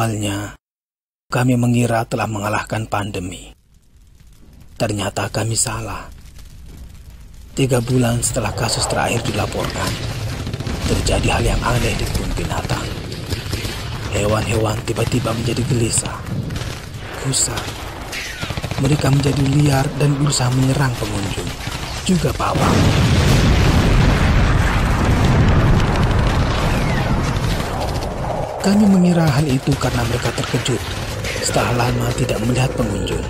Awalnya, kami mengira telah mengalahkan pandemi. Ternyata kami salah. Tiga bulan setelah kasus terakhir dilaporkan, terjadi hal yang aneh di kebun binatang. Hewan-hewan tiba-tiba menjadi gelisah, gusar. Mereka menjadi liar dan berusaha menyerang pengunjung, juga pawang. Kami mengira hal itu karena mereka terkejut setelah lama tidak melihat pengunjung.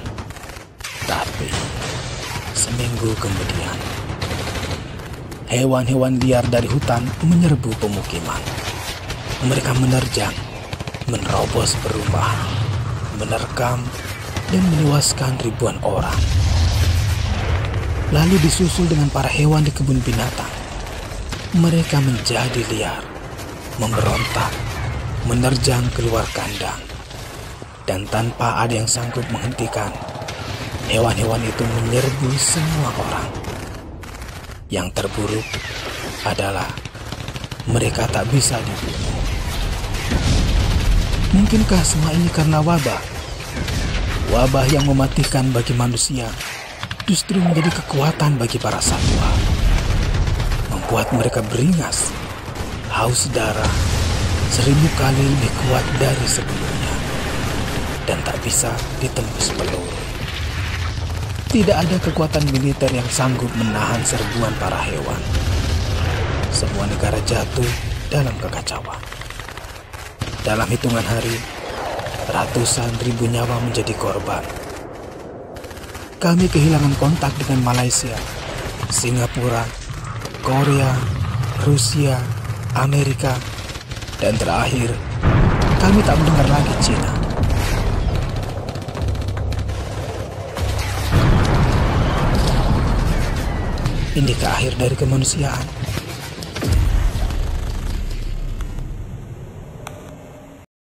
Tapi seminggu kemudian, hewan-hewan liar dari hutan menyerbu pemukiman. Mereka menerjang, menerobos perumahan, menerkam, dan menewaskan ribuan orang. Lalu disusul dengan para hewan di kebun binatang. Mereka menjadi liar, memberontak, menerjang keluar kandang. Dan tanpa ada yang sanggup menghentikan, hewan-hewan itu menyerbu semua orang. Yang terburuk adalah mereka tak bisa dibunuh. Mungkinkah semua ini karena wabah? Wabah yang mematikan bagi manusia justru menjadi kekuatan bagi para satwa. Membuat mereka beringas, haus darah, seribu kali lebih kuat dari sebelumnya dan tak bisa ditembus peluru. Tidak ada kekuatan militer yang sanggup menahan serbuan para hewan. Semua negara jatuh dalam kekacauan. Dalam hitungan hari, ratusan ribu nyawa menjadi korban. Kami kehilangan kontak dengan Malaysia, Singapura, Korea, Rusia, Amerika, dan terakhir, kami tak mendengar lagi Cina. Ini ke akhir dari kemanusiaan.